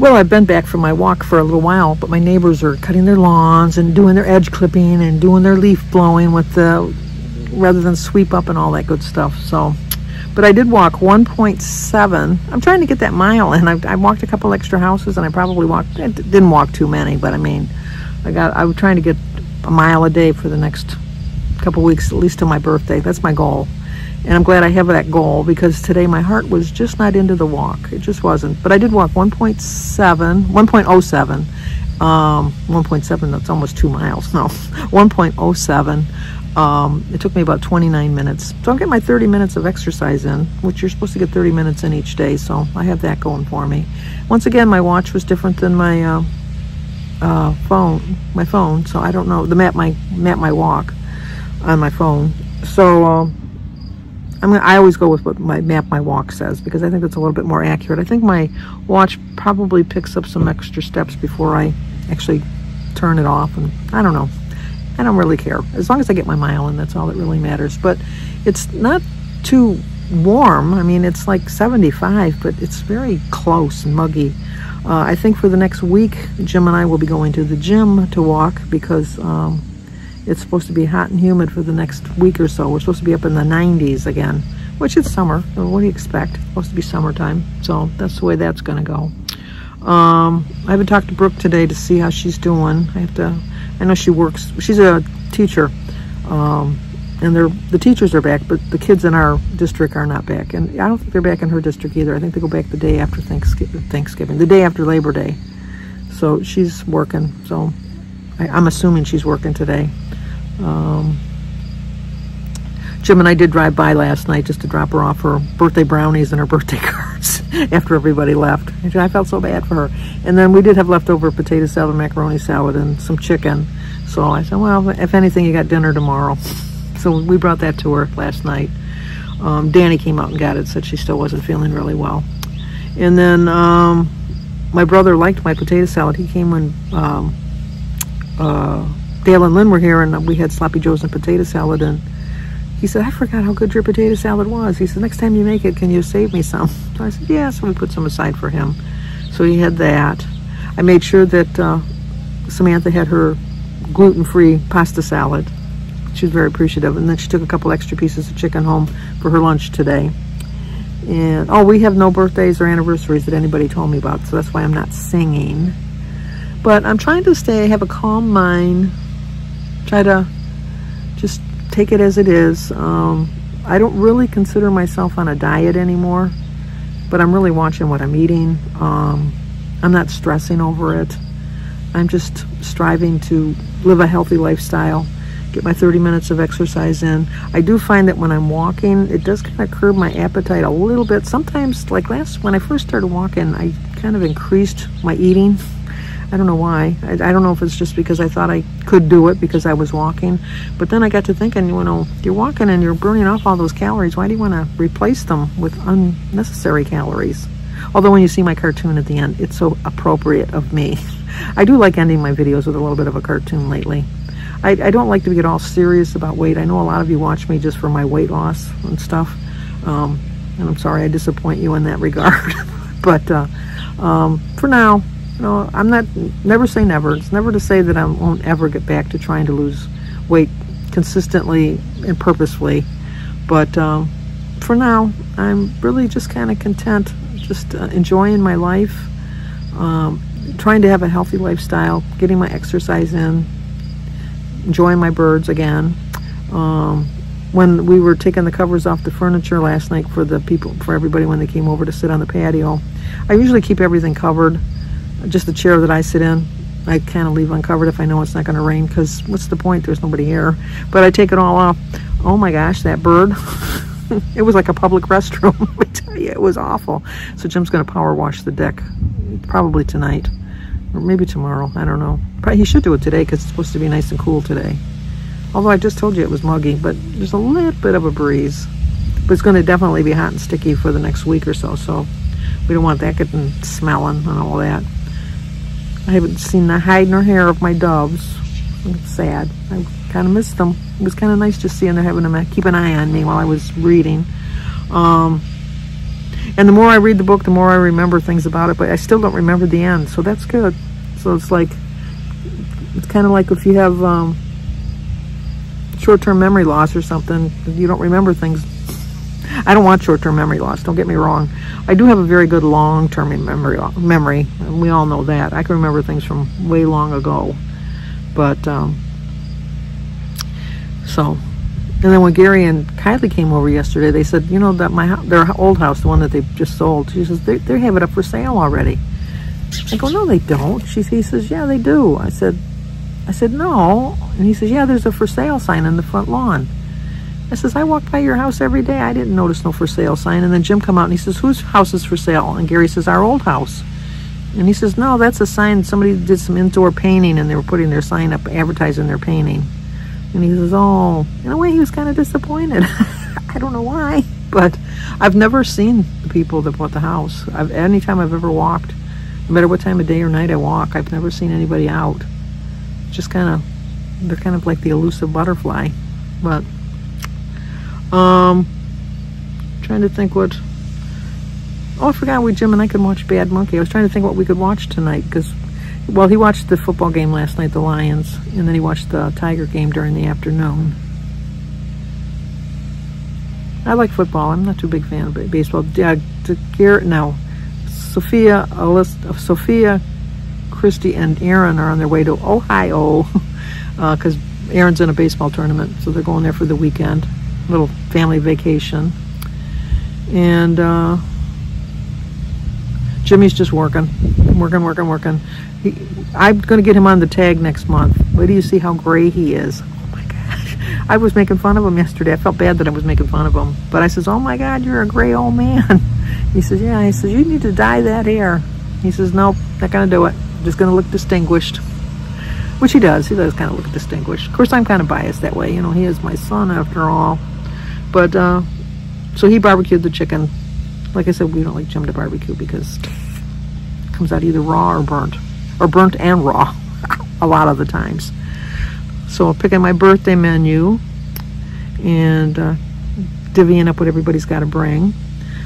Well, I've been back from my walk for a little while, but my neighbors are cutting their lawns and doing their edge clipping and doing their leaf blowing with the rather than sweep up and all that good stuff. So, but I did walk 1.7. I'm trying to get that mile in. I, I walked a couple extra houses and I probably walked. I didn't walk too many, but I mean, I got. I was trying to get a mile a day for the next couple weeks, at least to my birthday. That's my goal. And I'm glad I have that goal because today my heart was just not into the walk. It just wasn't. But I did walk 1.7, 1.07. Um, 1.7, that's almost two miles. No, 1.07. Um, it took me about 29 minutes. So I'm getting my 30 minutes of exercise in, which you're supposed to get 30 minutes in each day. So I have that going for me. Once again, my watch was different than my uh, uh, phone, my phone. So I don't know the map my map my walk on my phone. So. Um, I'm gonna, I always go with what my map my walk says because I think it's a little bit more accurate. I think my watch probably picks up some extra steps before I actually turn it off and I don't know. I don't really care. As long as I get my mile in, that's all that really matters. But it's not too warm. I mean, it's like 75, but it's very close and muggy. Uh, I think for the next week, Jim and I will be going to the gym to walk because um, it's supposed to be hot and humid for the next week or so. We're supposed to be up in the 90s again, which is summer. What do you expect? It's supposed to be summertime. So that's the way that's going to go. Um, I haven't talked to Brooke today to see how she's doing. I have to, I know she works, she's a teacher. Um, and they're, the teachers are back, but the kids in our district are not back. And I don't think they're back in her district either. I think they go back the day after Thanksgiving, Thanksgiving the day after Labor Day. So she's working. So I, I'm assuming she's working today. Um, Jim and I did drive by last night just to drop her off her birthday brownies and her birthday cards after everybody left. I felt so bad for her. And then we did have leftover potato salad, macaroni salad, and some chicken. So I said, well, if anything, you got dinner tomorrow. So we brought that to her last night. Um, Danny came out and got it, said she still wasn't feeling really well. And then um, my brother liked my potato salad. He came when um, uh, Dale and Lynn were here and we had sloppy joes and potato salad and he said, I forgot how good your potato salad was. He said, next time you make it, can you save me some? So I said, yeah, so we put some aside for him. So he had that. I made sure that uh, Samantha had her gluten-free pasta salad. She was very appreciative. And then she took a couple extra pieces of chicken home for her lunch today. And, oh, we have no birthdays or anniversaries that anybody told me about, so that's why I'm not singing. But I'm trying to stay, have a calm mind, try to just take it as it is. Um, I don't really consider myself on a diet anymore, but I'm really watching what I'm eating. Um, I'm not stressing over it. I'm just striving to live a healthy lifestyle, get my 30 minutes of exercise in. I do find that when I'm walking, it does kind of curb my appetite a little bit. Sometimes, like last, when I first started walking, I kind of increased my eating I don't know why. I, I, don't know if it's just because I thought I could do it because I was walking. But then I got to thinking, you know, you're walking and you're burning off all those calories. Why do you want to replace them with unnecessary calories? Although when you see my cartoon at the end, it's so appropriate of me. I do like ending my videos with a little bit of a cartoon lately. I, I don't like to be get all serious about weight. I know a lot of you watch me just for my weight loss and stuff. Um, and I'm sorry I disappoint you in that regard. but uh, um, for now, no, I'm not, never say never. It's never to say that I won't ever get back to trying to lose weight consistently and purposefully. But um, for now, I'm really just kind of content, just uh, enjoying my life, um, trying to have a healthy lifestyle, getting my exercise in, enjoying my birds again. Um, when we were taking the covers off the furniture last night for the people, for everybody when they came over to sit on the patio, I usually keep everything covered just the chair that I sit in. I kind of leave uncovered if I know it's not going to rain because what's the point? There's nobody here. But I take it all off. Oh my gosh, that bird. it was like a public restroom. I tell you, it was awful. So Jim's going to power wash the deck probably tonight or maybe tomorrow. I don't know. Probably he should do it today because it's supposed to be nice and cool today. Although I just told you it was muggy, but there's a little bit of a breeze. But it's going to definitely be hot and sticky for the next week or so. So we don't want that getting smelling and all that. I haven't seen the hide nor hair of my doves. It's sad. I kind of missed them. It was kind of nice just seeing them having them keep an eye on me while I was reading. Um, And the more I read the book, the more I remember things about it, but I still don't remember the end, so that's good. So it's like, it's kind of like if you have um, short-term memory loss or something, you don't remember things. I don't want short-term memory loss, don't get me wrong. I do have a very good long-term memory, memory, and we all know that. I can remember things from way long ago. But, um, so, and then when Gary and Kylie came over yesterday, they said, you know, that my their old house, the one that they just sold, she says, they, they have it up for sale already. I go, no, they don't. She, he says, yeah, they do. I said, I said, no. And he says, yeah, there's a for sale sign in the front lawn. I says, I walk by your house every day. I didn't notice no for sale sign. And then Jim come out and he says, whose house is for sale? And Gary says, our old house. And he says, no, that's a sign. Somebody did some indoor painting and they were putting their sign up advertising their painting. And he says, oh, in a way he was kind of disappointed. I don't know why, but I've never seen the people that bought the house. I've, anytime I've ever walked, no matter what time of day or night I walk, I've never seen anybody out. Just kind of, they're kind of like the elusive butterfly. But, um, trying to think what, oh, I forgot we, Jim and I could watch Bad Monkey. I was trying to think what we could watch tonight because well, he watched the football game last night, the Lions, and then he watched the Tiger game during the afternoon. I like football. I'm not too big fan of baseball. To Garrett now, Sophia, Alyssa, Sophia, Christy, and Aaron are on their way to Ohio because uh, Aaron's in a baseball tournament, so they're going there for the weekend, little family vacation. And uh, Jimmy's just working, working, working, working. He, I'm going to get him on the tag next month. Wait do you see how gray he is. Oh my gosh. I was making fun of him yesterday. I felt bad that I was making fun of him. But I says, oh my God, you're a gray old man. He says, yeah. He says, you need to dye that hair. He says, nope, not going to do it. I'm just going to look distinguished. Which he does. He does kind of look distinguished. Of course, I'm kind of biased that way. You know, he is my son after all. But, uh, so he barbecued the chicken. Like I said, we don't like Jim to barbecue because it comes out either raw or burnt or burnt and raw a lot of the times. So I'm picking my birthday menu and uh, divvying up what everybody's got to bring.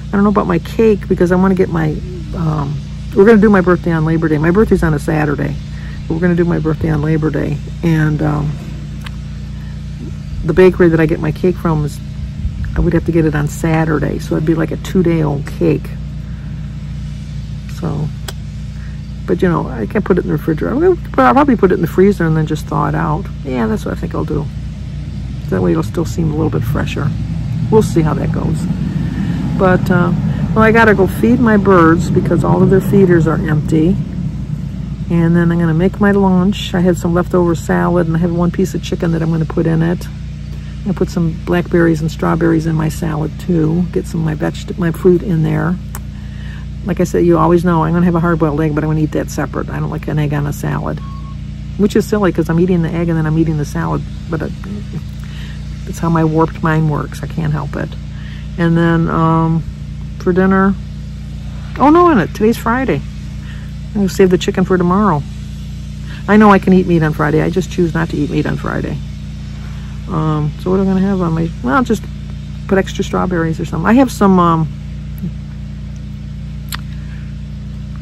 I don't know about my cake because I want to get my, um, we're going to do my birthday on Labor Day. My birthday's on a Saturday. We're going to do my birthday on Labor Day. And um, the bakery that I get my cake from is, I would have to get it on Saturday. So it'd be like a two-day-old cake. So but you know, I can't put it in the refrigerator. But I'll probably put it in the freezer and then just thaw it out. Yeah, that's what I think I'll do. That way it'll still seem a little bit fresher. We'll see how that goes. But, uh, well, I gotta go feed my birds because all of their feeders are empty. And then I'm gonna make my lunch. I had some leftover salad and I have one piece of chicken that I'm gonna put in it. I put some blackberries and strawberries in my salad too. Get some of my veg my fruit in there like I said, you always know I'm going to have a hard-boiled egg, but I'm going to eat that separate. I don't like an egg on a salad, which is silly because I'm eating the egg and then I'm eating the salad, but it, it's how my warped mind works. I can't help it. And then um, for dinner, oh no, in it, today's Friday. I'm going to save the chicken for tomorrow. I know I can eat meat on Friday. I just choose not to eat meat on Friday. Um, so what am I going to have on my, well, just put extra strawberries or something. I have some, um,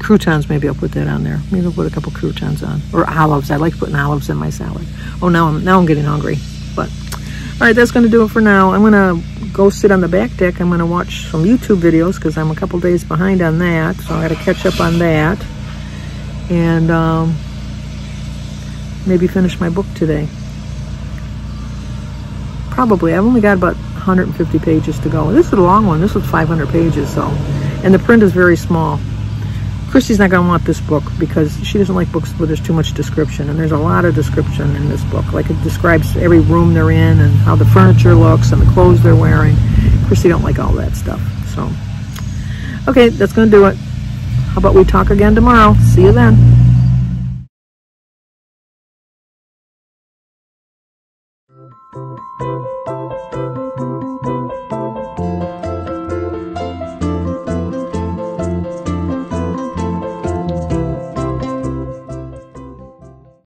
croutons, maybe I'll put that on there. Maybe I'll put a couple croutons on. Or olives. I like putting olives in my salad. Oh, now I'm, now I'm getting hungry. But, all right, that's going to do it for now. I'm going to go sit on the back deck. I'm going to watch some YouTube videos because I'm a couple days behind on that. So I got to catch up on that. And um, maybe finish my book today. Probably. I've only got about 150 pages to go. This is a long one. This was 500 pages, so. And the print is very small. Christy's not going to want this book because she doesn't like books where there's too much description. And there's a lot of description in this book. Like it describes every room they're in and how the furniture looks and the clothes they're wearing. Christy don't like all that stuff. So, okay, that's going to do it. How about we talk again tomorrow? See you then.